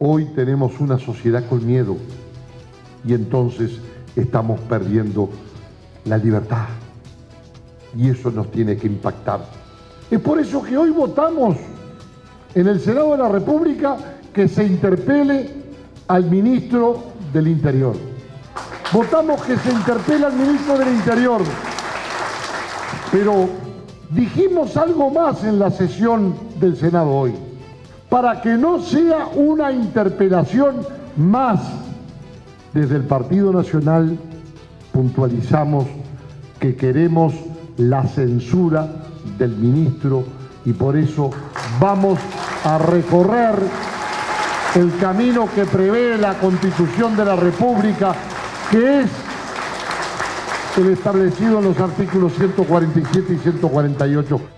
Hoy tenemos una sociedad con miedo y entonces estamos perdiendo la libertad. Y eso nos tiene que impactar. Es por eso que hoy votamos en el Senado de la República que se interpele al ministro del Interior. Votamos que se interpele al ministro del Interior. Pero dijimos algo más en la sesión del Senado hoy. Para que no sea una interpelación más, desde el Partido Nacional puntualizamos que queremos la censura del ministro y por eso vamos a recorrer el camino que prevé la Constitución de la República, que es el establecido en los artículos 147 y 148